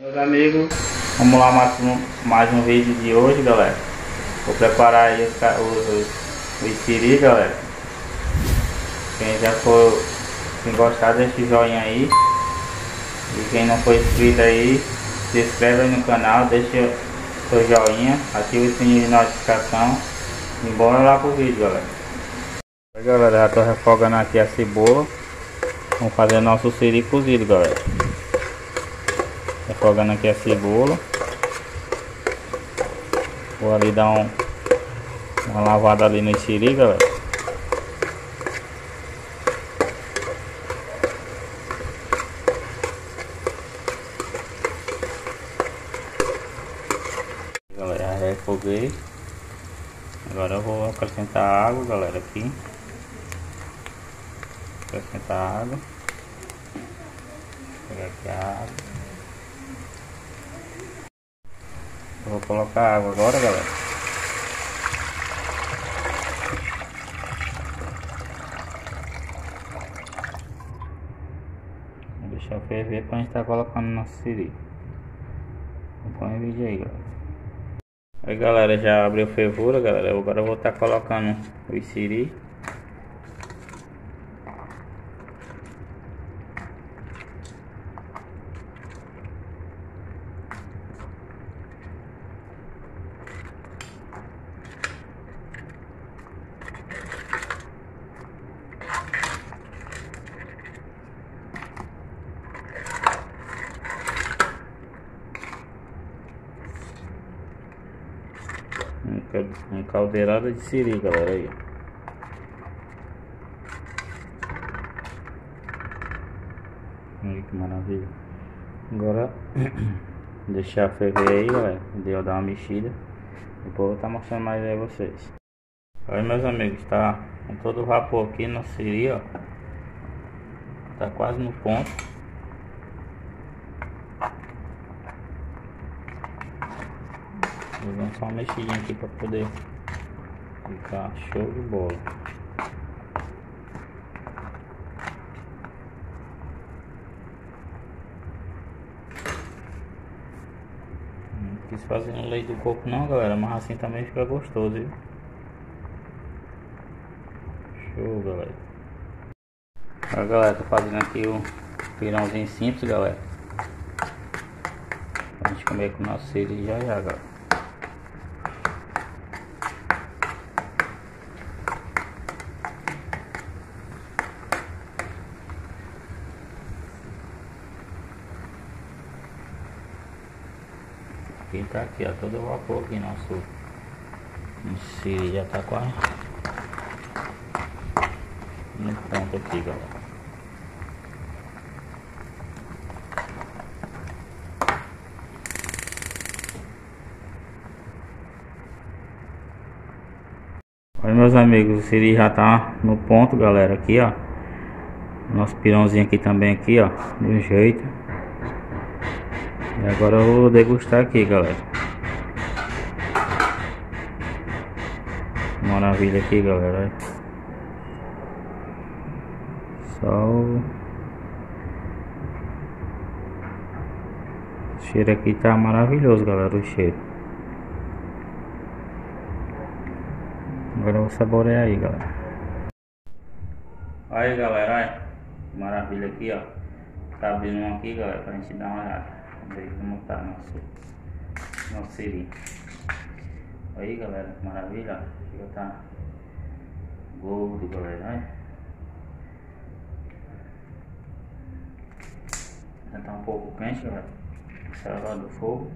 Meus amigos, vamos lá mais um, mais um vídeo de hoje, galera. Vou preparar aí os, os, os siri, galera. Quem já for, quem gostar, deixa o joinha aí. E quem não for inscrito aí, se inscreve aí no canal, deixa seu joinha, ativa o sininho de notificação. E bora lá pro vídeo, galera. Aí, galera, já tô refogando aqui a cebola. Vamos fazer nosso siri cozido, galera. Refogando aqui a cebola. Vou ali dar um, uma lavada ali no siri, galera. Galera, refoguei. Agora eu vou acrescentar água, galera, aqui. Acrescentar água. Vou pegar aqui a água. Vou colocar água agora, galera. Vou deixar ferver pra gente estar tá colocando nosso siri. Acompanha o vídeo aí, galera. Aí galera, já abriu fervura, galera. Agora eu vou estar tá colocando o siri. Uma caldeirada de siri, galera, aí. Olha que maravilha. Agora, deixar ferver aí, galera. Deu dar uma mexida. Depois eu vou estar tá mostrando mais aí a vocês. Aí, meus amigos, tá com todo o vapor aqui no siri, ó. Tá quase no ponto. Vou dar só uma mexidinha aqui para poder ficar show de bola. Não quis fazer no leite do coco não, galera, mas assim também fica gostoso, viu? Show, galera. Agora, galera, tô fazendo aqui o pirãozinho simples, galera. Pra gente comer com o nosso já já, galera. Aqui tá aqui, ó, todo vapor aqui nosso Siri já tá quase no ponto aqui, galera. Olha meus amigos, o Siri já tá no ponto, galera, aqui ó. Nosso pirãozinho aqui também aqui, ó, do jeito. E agora eu vou degustar aqui, galera. Maravilha aqui, galera. Só o cheiro aqui tá maravilhoso, galera, o cheiro. Agora eu vou saborear aí, galera. Aí, galera, olha. Maravilha aqui, ó. Tá abrindo aqui, galera, pra gente dar uma olhada. Vamos tá nosso, nosso siri. Aí galera, maravilha. Já tá gordo galera, né? Já tá um pouco quente galera. Sai lá do fogo.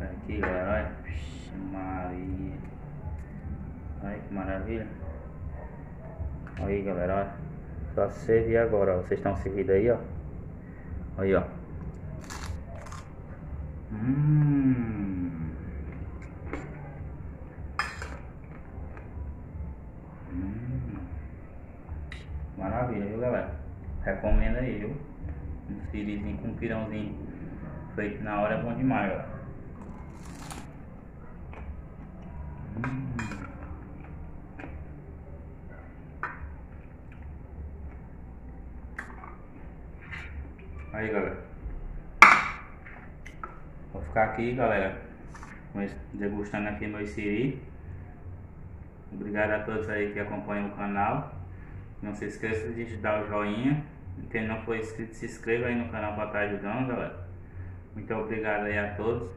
Aqui galera, olha. Maria. Olha que maravilha. Aí galera, olha. Só servir agora, ó. Vocês estão servidos aí, ó. Aí, ó. Hum. Hum. Maravilha, viu, galera? Recomendo aí, viu? Um sirizinho com um pirãozinho feito na hora é bom demais, galera. Hum. Aí galera. Vou ficar aqui galera. Degustando aqui meu siri. Obrigado a todos aí que acompanham o canal. Não se esqueça de dar o joinha. Quem não for inscrito, se inscreva aí no canal para estar tá ajudando, galera. Muito obrigado aí a todos.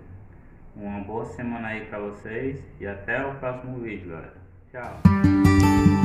Uma boa semana aí para vocês e até o próximo vídeo, galera. Tchau.